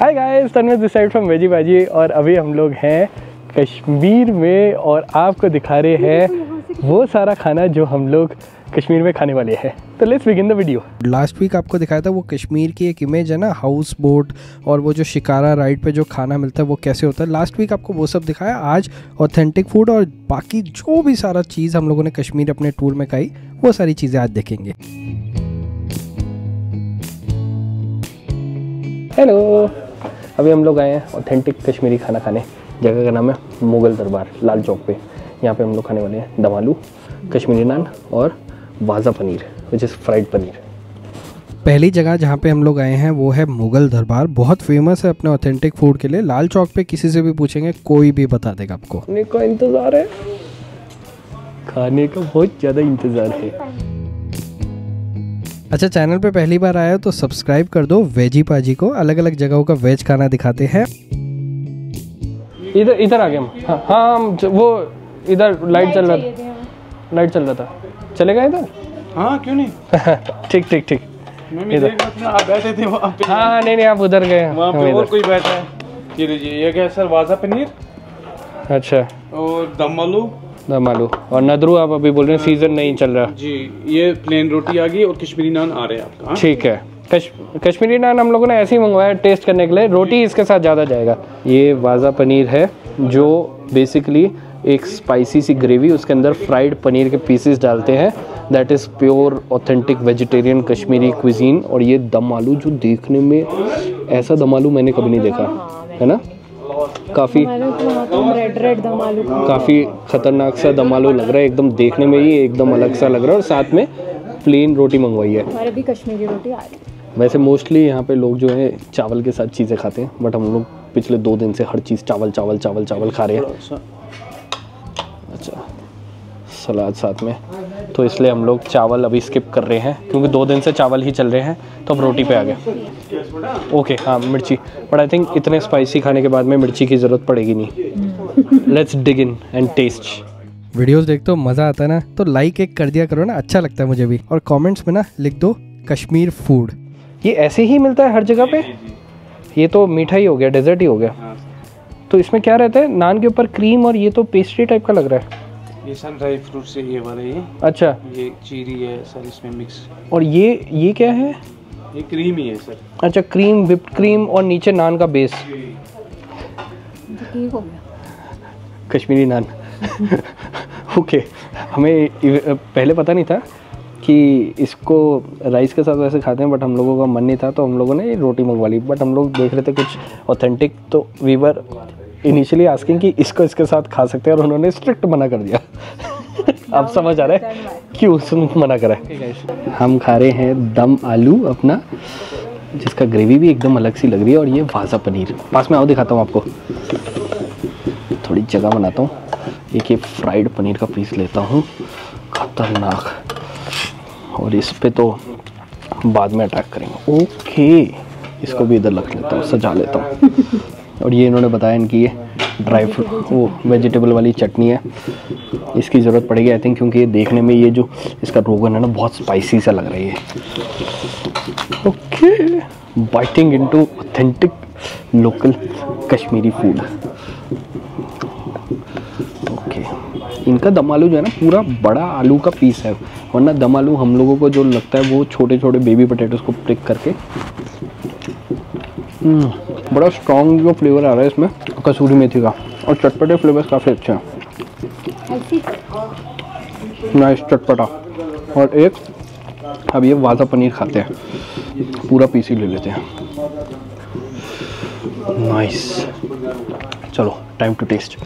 Hi guys Tanmay this side from veggie Baji और अभी हम लोग हैं कश्मीर में और आपको दिखा रहे हैं वो सारा खाना जो हम लोग कश्मीर में खाने वाले हैं। तो let's begin the video last week आपको दिखाया था वो कश्मीर की एक इमेज है ना हाउस बोट और वो जो शिकारा राइड पे जो खाना मिलता है वो कैसे होता है। लास्ट वीक आपको वो सब दिखाया आज ऑथेंटिक फ़ूड और बाकी जो भी सारा चीज़ हम लोगों ने कश्मीर अपने टूर में खाई वो सारी चीज़ें आज देखेंगे। हेलो अभी हम लोग आए हैं ऑथेंटिक कश्मीरी खाना खाने। जगह का नाम है मुगल दरबार लाल चौक पे। यहाँ पे हम लोग खाने वाले हैं दमालू कश्मीरी नान और Waza paneer which is fried paneer. पहली जगह जहाँ पे हम लोग आए हैं वो है मुगल दरबार। बहुत फ़ेमस है अपने ऑथेंटिक फ़ूड के लिए। लाल चौक पे किसी से भी पूछेंगे कोई भी बता देगा आपको। का इंतज़ार है खाने का बहुत ज़्यादा इंतज़ार है। अच्छा चैनल पे पहली बार आया हो तो सब्सक्राइब कर दो वेजी पाजी को। अलग अलग जगहों का वेज खाना दिखाते हैं। इधर इधर आ गए हम। हाँ हाँ वो इधर लाइट चल रहा था। लाइट चल रहा था। चलेगा इधर? हाँ क्यों नहीं? ठीक ठीक ठीक। था आप बैठे थे वहाँ पे। हाँ हाँ नहीं नहीं आप उधर गए वहाँ पे और कोई बैठा है। ये लीजिए ये क्या सर वाजा पनीर? अच्छा। और दम आलू? दम आलू और नदरू आप अभी बोल रहे हैं सीज़न नहीं चल रहा। जी ये प्लेन रोटी आ गई और कश्मीरी नान आ रहे हैं आपका? ठीक है। कश, कश्मीरी नान हम लोगों ने ऐसे ही मंगवाया टेस्ट करने के लिए। रोटी इसके साथ ज़्यादा जाएगा। ये वाजा पनीर है जो बेसिकली एक स्पाइसी सी ग्रेवी उसके अंदर फ्राइड पनीर के पीसेस डालते हैं। That is pure authentic vegetarian Kashmiri cuisine और ये दम आलू जो देखने में ऐसा दम आलू मैंने कभी नहीं देखा। है ना? काफ़ी रेड रेड दम आलू का काफ़ी खतरनाक सा दम आलू लग रहा है एकदम देखने में ही एकदम अलग सा लग रहा है और साथ में प्लेन रोटी मंगवाई है। हमारे भी कश्मीरी रोटी आ रही वैसे मोस्टली यहाँ पे लोग जो है चावल के साथ चीज़ें खाते हैं बट हम लोग पिछले दो दिन से हर चीज़ चावल चावल चावल चावल खा रहे हैं। अच्छा सलाद साथ में। तो इसलिए हम लोग चावल अभी स्किप कर रहे हैं क्योंकि दो दिन से चावल ही चल रहे हैं तो अब रोटी पे आ गए ओके हाँ मिर्ची। बट आई थिंक इतने स्पाइसी खाने के बाद में मिर्ची की ज़रूरत पड़ेगी नहीं। Let's dig in and taste videos देखते हो मज़ा आता है ना? तो लाइक एक कर दिया करो ना अच्छा लगता है मुझे भी। और कमेंट्स में ना लिख दो कश्मीर फ़ूड ये ऐसे ही मिलता है हर जगह पे? ये तो मीठा ही हो गया डेजर्ट ही हो गया। हाँ। तो इसमें क्या रहता है? नान के ऊपर क्रीम और ये तो पेस्ट्री टाइप का लग रहा है। ये सर ड्राई फ्रूट से ये वाला ये अच्छा। ये चीरी है सर इसमें मिक्स। और ये ये क्या है? ये क्रीम ही है सर। अच्छा क्रीम विप्ड क्रीम और नीचे नान का बेस। कश्मीरी नान। ओके हमें पहले पता नहीं था कि इसको राइस के साथ वैसे खाते हैं बट हम लोगों का मन नहीं था तो हम लोगों ने रोटी मंगवा ली। बट हम लोग देख रहे थे कुछ ऑथेंटिक तो वीवर इनिशियली आस्किंग कि इसको इसके साथ खा सकते हैं और उन्होंने स्ट्रिक्ट मना कर दिया। अब समझ आ रहा है क्यों उसने मना करा है। हम खा रहे हैं दम आलू अपना जिसका ग्रेवी भी एकदम अलग सी लग रही है और ये वाजा पनीर। पास में आओ दिखाता हूँ आपको। थोड़ी जगह बनाता हूँ। एक ये फ्राइड पनीर का पीस लेता हूँ। खतरनाक। और इस पर तो बाद में अटैक करेंगे। ओके इसको भी इधर रख लेता हूँ सजा लेता हूँ। और ये इन्होंने बताया इनकी ये ड्राई फ्रूट वो वेजिटेबल वाली चटनी है। इसकी ज़रूरत पड़ेगी आई थिंक क्योंकि ये देखने में ये जो इसका रोगन है ना बहुत स्पाइसी सा लग रहा है okay biting into authentic local Kashmiri food okay इनका दम आलू जो है ना पूरा बड़ा आलू का पीस है। वरना दम आलू हम लोगों को जो लगता है वो छोटे छोटे बेबी पोटैटोस को प्रिक करके। हम्म, बड़ा स्ट्रॉन्ग जो फ्लेवर आ रहा है इसमें, कसूरी मेथी का। और चटपटे फ्लेवर्स काफ़ी अच्छे हैं। नाइस चटपटा। और एक, अब ये वाजा पनीर खाते हैं। पूरा पीस ले लेते हैं। नाइस चलो टाइम टू टेस्ट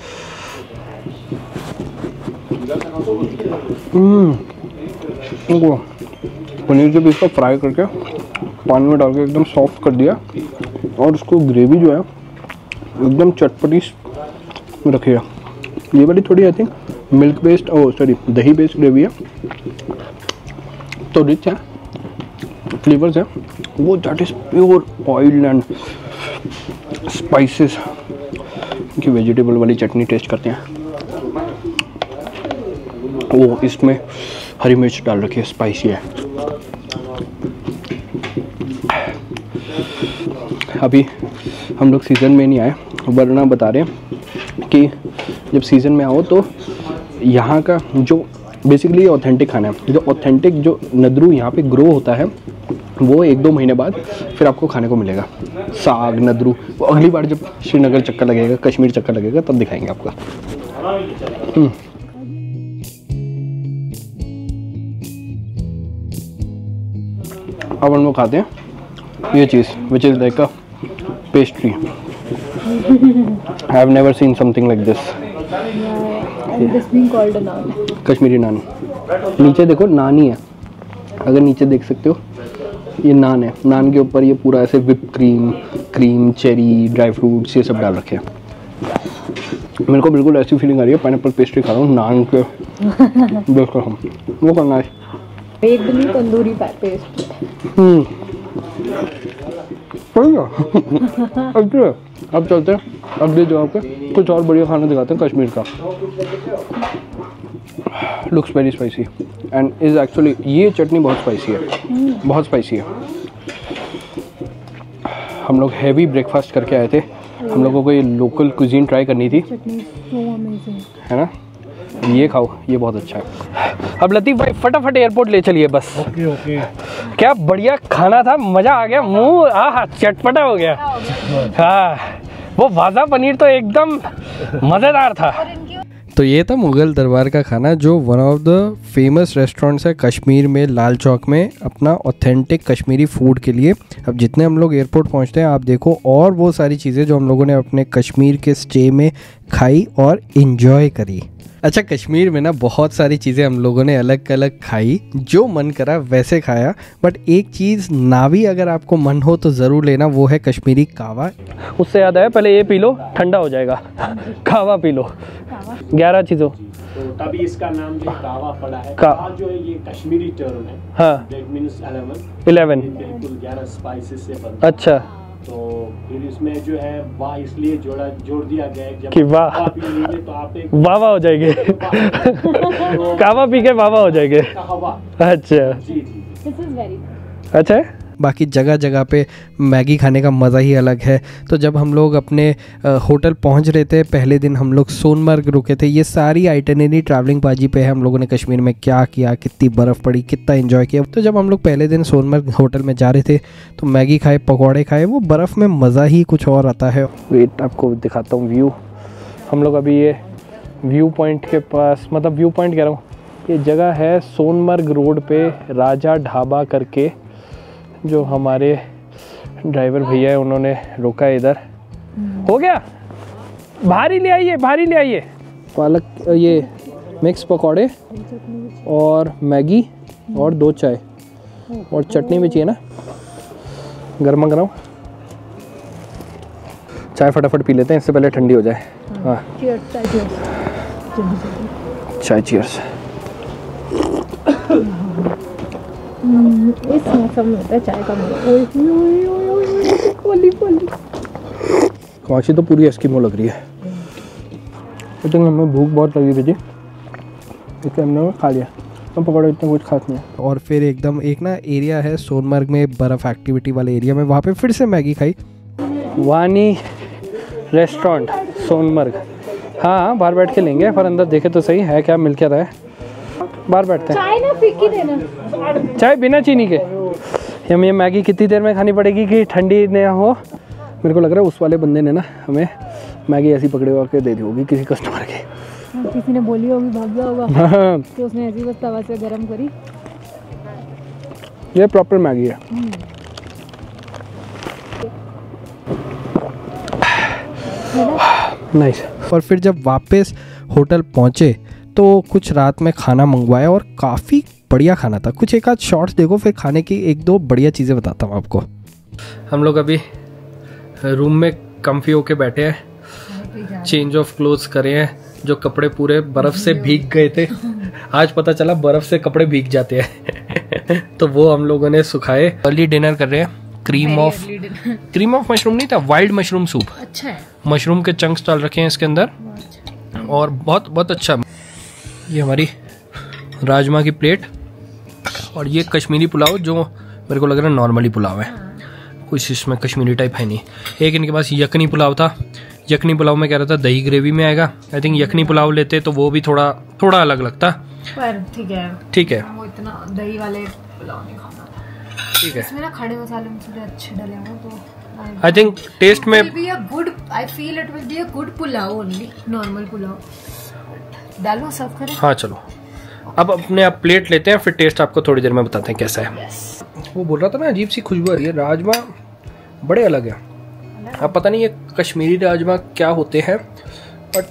पनीर के पीस को फ्राई करके पानी में डाल के एकदम सॉफ्ट कर दिया और उसको ग्रेवी जो है, एकदम चटपटी रखी है ये वाली थोड़ी I think milk based oh sorry दही बेस्ड ग्रेवी है। तो रिच है फ्लेवर्स है, वो that is pure oil and spices की वेजिटेबल वाली चटनी टेस्ट करते हैं। वो इसमें हरी मिर्च डाल रखी है स्पाइसी है। अभी हम लोग सीज़न में नहीं आए, वरना बता रहे हैं कि जब सीज़न में आओ तो यहाँ का जो बेसिकली ऑथेंटिक खाना है, जो ऑथेंटिक जो नदरू यहाँ पे ग्रो होता है, वो एक दो महीने बाद फिर आपको खाने को मिलेगा साग, नदरू, वो अगली बार जब श्रीनगर चक्कर लगेगा, कश्मीर चक्कर लगेगा, तब दिखाएँगे आपका हम्म। अब हम लोग खाते हैं ये चीज़ which is like a pastry I have never seen something like this and this being called a naan. Kashmiri naan नीचे देखो नान ही है। अगर नीचे देख सकते हो ये नान है। नान के ऊपर ये पूरा ऐसे whip cream cream cherry dry fruits ये सब डाल रखे हैं। मेरे को बिल्कुल ऐसी फीलिंग आ रही है पाइनएप्पल पेस्ट्री खा रहा हूँ नान के। देखो हम। वो करना है। एकदम तंदूरी पेस्ट सही है अच्छा है। अब चलते हैं। अगली जगह पे कुछ और बढ़िया खाना दिखाते हैं कश्मीर का। Looks very spicy and is actually ये चटनी बहुत स्पाइसी है। बहुत स्पाइसी है। हम लोग हैवी ब्रेकफास्ट करके आए थे। हम लोगों को ये लोकल कुजीन ट्राई करनी थी। है ना? ये खाओ ये बहुत अच्छा है। अब लतीफ़ भाई फटाफट एयरपोर्ट ले चलिए बस। Okay okay. क्या बढ़िया खाना था मज़ा आ गया मुँह आहा चटपटा हो गया। हाँ वो वाजा पनीर तो एकदम मज़ेदार था। तो ये था मुगल दरबार का खाना जो one of the famous restaurants है कश्मीर में लाल चौक में अपना ऑथेंटिक कश्मीरी फ़ूड के लिए। अब जितने हम लोग एयरपोर्ट पहुँचते हैं आप देखो और वो सारी चीज़ें जो हम लोगों ने अपने कश्मीर के स्टे में खाई और इन्जॉय करी। अच्छा कश्मीर में ना बहुत सारी चीज़ें हम लोगों ने अलग अलग खाई जो मन करा वैसे खाया। बट एक चीज़ नावी अगर आपको मन हो तो ज़रूर लेना वो है कश्मीरी कावा। उससे याद आया पहले ये पी लो ठंडा हो जाएगा। कावा पी लो। ग्यारह चीज़ों। तो तभी इसका नाम जो कावा पड़ा है। का- जो है ये कश्मीरी टर्म है। हाँ। दैट मीन्स 11 इलेवन बिल्कुल 11 स्पाइसेस से बनता अच्छा। तो फिर इसमें जो है वाह इसलिए जोड़ा जोड़ दिया गया है। कि वाह। तो आप एक वाह हो जाएँगे। कावा पी के वाह हो जाएँगे। अच्छा। जी जी दिस इज़ वेरी अच्छा? बाकी जगह जगह पे मैगी खाने का मज़ा ही अलग है। तो जब हम लोग अपने होटल पहुँच रहे थे, पहले दिन हम लोग सोनमर्ग रुके थे। ये सारी आइटनरी ट्रैवलिंग बाजी पे है हम लोगों ने कश्मीर में क्या किया, कितनी बर्फ़ पड़ी, कितना इन्जॉय किया। तो जब हम लोग पहले दिन सोनमर्ग होटल में जा रहे थे तो मैगी खाए, पकौड़े खाए, वो बर्फ़ में मज़ा ही कुछ और आता है। वेट आपको दिखाता हूँ व्यू हम लोग अभी ये व्यू पॉइंट के पास मतलब व्यू पॉइंट कह रहा हूँ। ये जगह है सोनमर्ग रोड पे राजा ढाबा करके। जो हमारे ड्राइवर भैया है उन्होंने रोका है इधर हो गया? भारी ले आइए भारी ले आइए। पालक ये मिक्स पकौड़े और मैगी और दो चाय। और चटनी भी चाहिए ना? गर्मा गर्म। चाय फटाफट पी लेते हैं इससे पहले ठंडी हो जाए। हाँ। चीयर्स चाय चीयर्स इस मौसम में होता है चाय का मज़ा काशी तो पूरी एस्किमो लग रही है। लेकिन हमें भूख बहुत लगी थी जी। इसलिए हमने खा लिया। हम पकौड़े इतना कुछ खास नहीं है। और फिर एकदम एक ना एरिया है सोनमर्ग में बर्फ़ एक्टिविटी वाले एरिया में। वहाँ पे फिर से मैगी खाई। वानी रेस्टोरेंट सोनमर्ग। हाँ हाँ बाहर बैठ के लेंगे पर अंदर देखे तो सही है क्या मिल क्या रहा है। बाहर बैठते हैं। चाय ना फीकी देना। चाय बिना चीनी के। हम ये मैगी कितनी देर में खानी पड़ेगी कि ठंडी न हो? मेरे को लग रहा है उस वाले बंदे ने ना हमें मैगी ऐसी पकड़े हुआ के दे दी होगी किसी कस्टमर के। हाँ, किसी ने बोली होगी भाग गया होगा। हाँ तो उसने ऐसी बस तवा से गर्म करी। ये प्रॉपर मैगी है। नाइस और फिर जब वापस होटल पहुँचे तो कुछ रात में खाना मंगवाया और काफ़ी बढ़िया खाना था। कुछ एक आध शॉर्ट्स देखो फिर खाने की एक दो बढ़िया चीज़ें बताता हूँ आपको। हम लोग अभी रूम में कम्फी होके बैठे हैं। चेंज ऑफ़ क्लोथ्स करे हैं जो कपड़े पूरे बर्फ़ से भीग गए थे। आज पता चला बर्फ़ से कपड़े भीग जाते हैं। तो वो हम लोगों ने सुखाए। अर्ली डिनर कर रहे हैं। Cream of cream of mushroom नहीं था वाइल्ड मशरूम सूप अच्छा है। मशरूम के चंक्स डाल रखे हैं इसके अंदर। और बहुत बहुत अच्छा। ये हमारी राजमा की प्लेट और ये कश्मीरी पुलाव जो मेरे को लग रहा है नॉर्मली पुलाव है। कुछ इसमें कश्मीरी टाइप है नहीं। एक इनके पास यखनी पुलाव था। यखनी पुलाव में कह रहा था दही ग्रेवी में आएगा। आई थिंक यखनी पुलाव लेते तो वो भी थोड़ा थोड़ा अलग लगता। पर ठीक है। ठीक है। वो इतना दही वाले पुलाव नहीं खाना। ठीक है। इसमें ना खड़े मसाले मसाले अच्छे डले हुए तो आई थिंक टेस्ट में be a good I feel it will be a good pulao only normal pulao डालो सर्व करें? हाँ चलो। अब अपने आप प्लेट लेते हैं फिर टेस्ट आपको थोड़ी देर में बताते हैं कैसा है। वो बोल रहा था ना अजीब सी खुशबू आ रही है। राजमा बड़े अलग है। अब पता नहीं ये कश्मीरी राजमा क्या होते हैं बट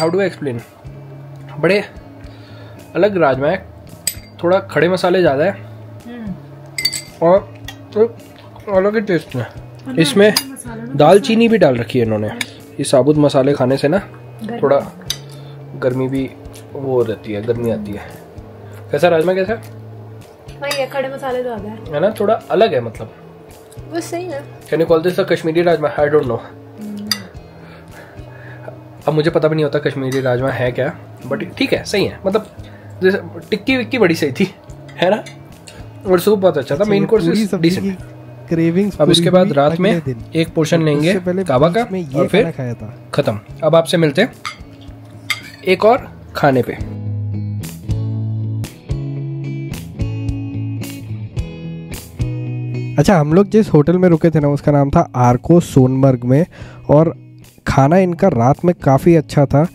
हाउ डू एक्सप्लेन बड़े अलग राजमा है। थोड़ा खड़े मसाले ज़्यादा है। और तो अलग ही टेस्ट है। इसमें दाल चीनी भी डाल रखी है इन्होंने। ये साबुत मसाले खाने से ना थोड़ा गर्मी भी वो रहती है गर्मी आती है। कैसा राजमा कैसा? है? ये खड़े मसाले तो आ गए। है ना थोड़ा अलग है मतलब। वो सही है। Can you call this Kashmiri rajma? I don't know अब मुझे पता भी नहीं होता कश्मीरी राजमा है क्या बट ठीक है सही है। मतलब जैसे टिक्की विक्की बड़ी सही थी है ना? और सूप बहुत अच्छा था मेन कोर्स सब्ज़ी क्रेविंग्स अब इसके बाद रात में एक पोर्शन लेंगे काबा का और फिर खाना खाया था। खत्म। अब आपसे मिलते हैं। एक और खाने पे। अच्छा हम लोग जिस होटल में रुके थे ना, उसका नाम था आर्को सोनमर्ग में, और खाना इनका रात में काफ़ी अच्छा था।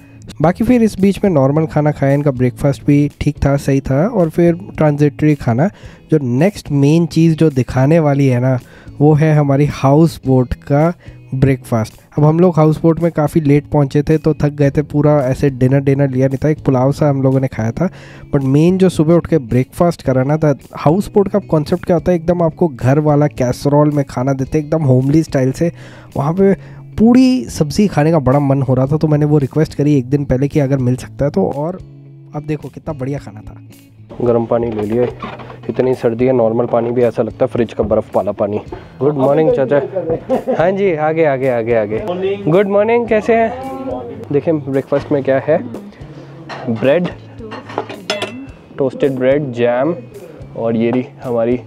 बाकी फिर इस बीच में नॉर्मल खाना खाया, इनका ब्रेकफास्ट भी ठीक था, सही था, और फिर ट्रांजिटरी खाना, जो नेक्स्ट मेन चीज़ जो दिखाने वाली है ना, वो है हमारी हाउस बोट का ब्रेकफास्ट अब हम लोग हाउस बोट में काफ़ी लेट पहुँचे थे तो थक गए थे, पूरा ऐसे डिनर डिनर लिया नहीं था, एक पुलाव सा हम लोगों ने खाया था। बट मेन जो सुबह उठ के ब्रेकफास्ट कराना था हाउस बोट का कॉन्सेप्ट क्या होता है, एकदम आपको घर वाला कैसरॉल में खाना देते, एकदम होमली स्टाइल से। वहाँ पे पूरी सब्ज़ी खाने का बड़ा मन हो रहा था तो मैंने वो रिक्वेस्ट करी एक दिन पहले कि अगर मिल सकता है तो और अब देखो कितना बढ़िया खाना था। गर्म पानी ले लिया इतनी सर्दी है नॉर्मल पानी भी ऐसा लगता है फ्रिज का बर्फ़ वाला पानी। गुड मॉर्निंग चाचा। हाँ जी, आगे आगे आगे आगे। गुड मॉर्निंग कैसे हैं? देखें ब्रेकफास्ट में क्या है? ब्रेड टोस्टेड ब्रेड जैम और ये रही हमारी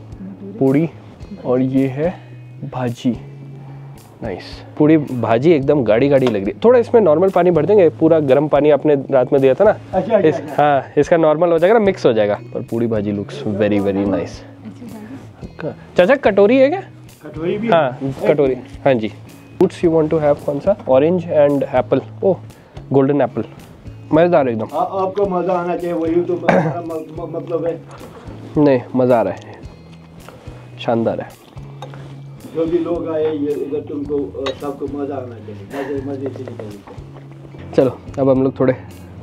पूड़ी, और ये है भाजी। नाइस पूरी भाजी एकदम गाढ़ी गाढ़ी लग रही है। थोड़ा इसमें नॉर्मल पानी भर देंगे पूरा गर्म पानी आपने रात में दिया था ना? इस, हाँ इसका नॉर्मल हो जाएगा ना मिक्स हो जाएगा। पर पूरी भाजी लुक्स वेरी वेरी नाइस चाचा कटोरी है क्या? कटोरी भी हाँ? कटोरी। हाँ जी। Fruits you want to have कौन सा? Orange and apple oh golden apple मज़ेदार एकदम। आपको मज़ा आना चाहिए वही तो मतलब है। नहीं मज़ा आ रहा है। शानदार है। जो भी लोग आए ये इधर तुमको सबको मज़ा आना चाहिए। मज़े मज़े से निकलते चलो अब हम लोग थोड़े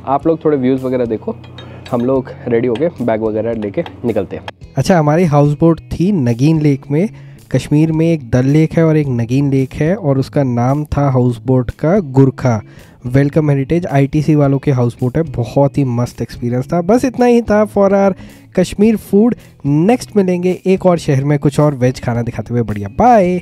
आप लोग थोड़े व्यूज़ वगैरह देखो। हम लोग रेडी हो गए बैग वगैरह लेके निकलते हैं। अच्छा हमारी हाउस बोट थी नगीन लेक में। कश्मीर में एक दल लेक है और एक नगीन लेक है और उसका नाम था हाउस बोट का गुरखा। वेलकम हेरिटेज, आईटीसी वालों के हाउस बोट है। बहुत ही मस्त एक्सपीरियंस था। बस इतना ही था for our Kashmir food next मिलेंगे एक और शहर में कुछ और वेज खाना दिखाते हुए। बढ़िया। बाय